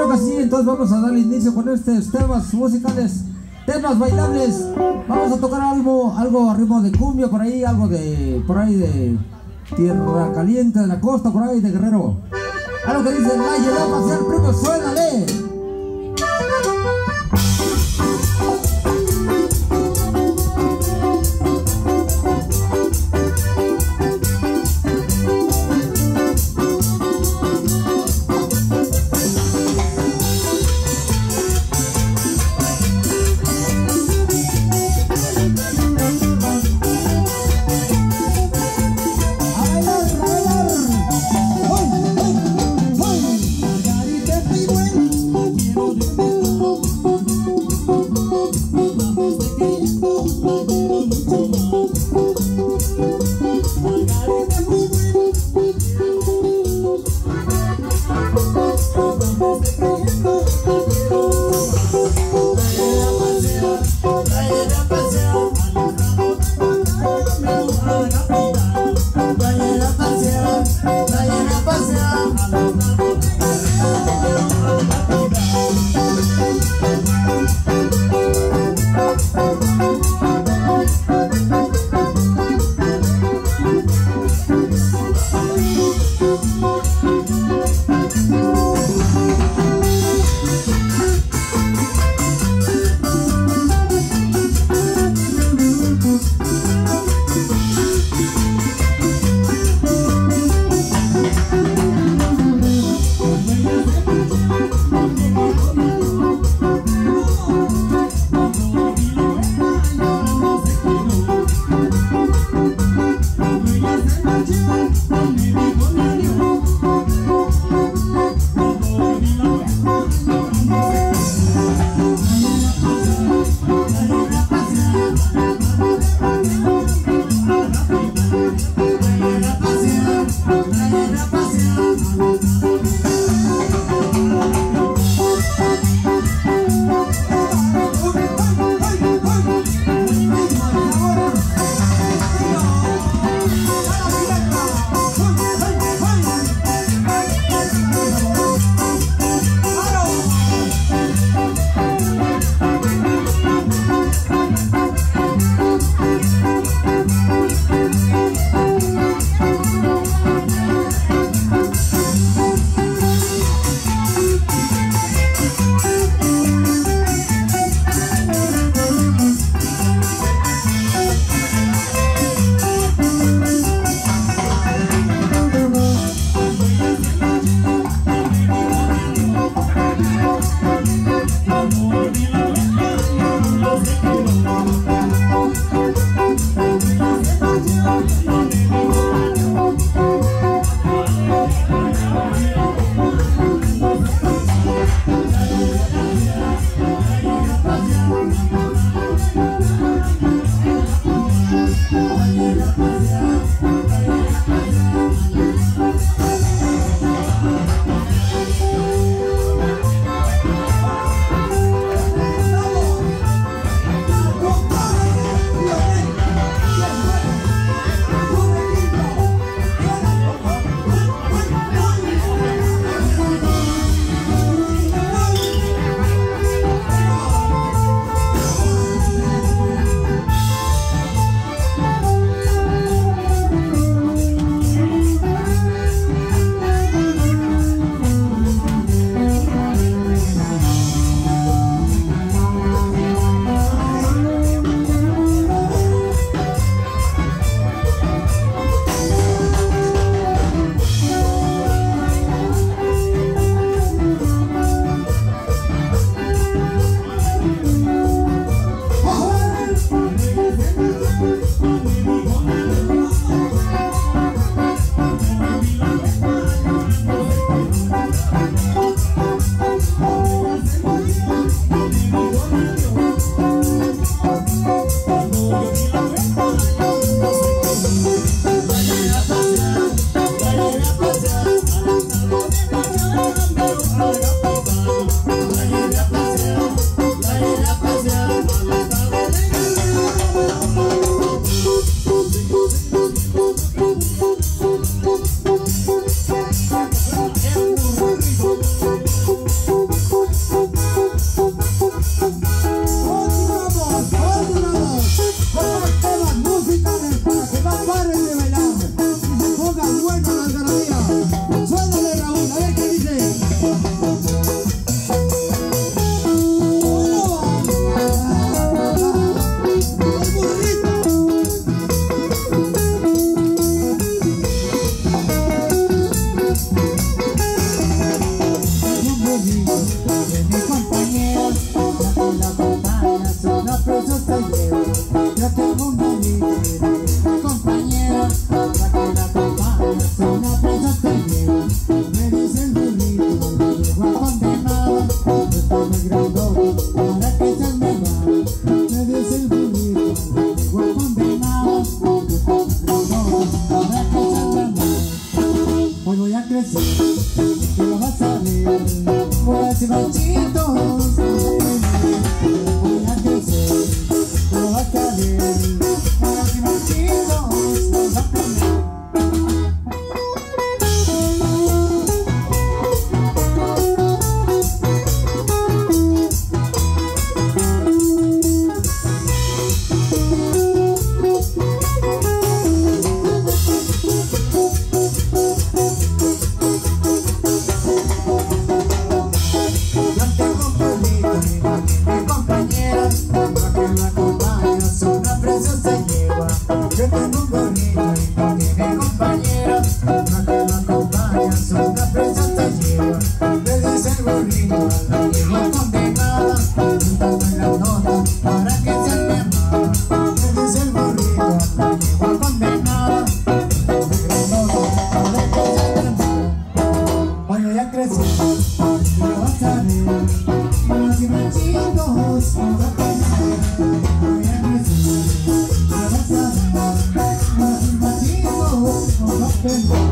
Claro que sí, entonces vamos a darle inicio con estos temas musicales, temas bailables. Vamos a tocar algo, algo a ritmo de cumbia por ahí, algo de, por ahí de tierra caliente de la costa, por ahí de Guerrero. Algo que dice, la llevó a pasear, primo, suénale. Thank you.